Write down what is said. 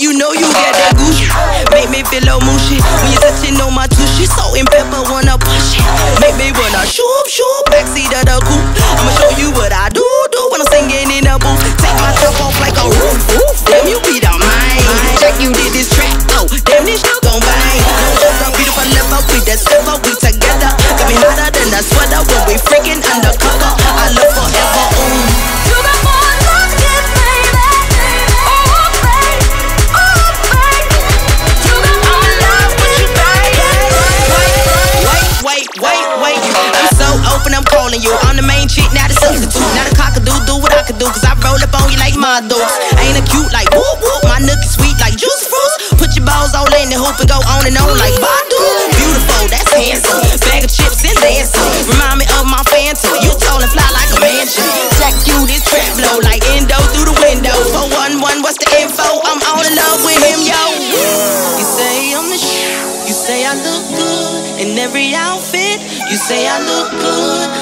you know you got that Gucci. Make me feel all mushy. When you touching on my tushy, salt and pepper wanna push it. Make me wanna shoot, shoot, backseat of the coupe. I'ma show you what I do, do when I'm singing in the booth. Take myself off like a roof, roof. Damn, you be the mind. Check you did this track, oh, damn this sugar. I'm so open, I'm calling you. I'm the main chick, not a substitute. Not a cockadoo, do what I can do. Cause I roll up on you like my dukes. Ain't a cute like whoop whoop. My nookie sweet like juice fruits. Put your balls all in the hoop and go on and on like Badu. Beautiful, that's handsome. Bag of chips and dancing. Remind me of my phantom. You tall and fly I look good in every outfit. You say I look good.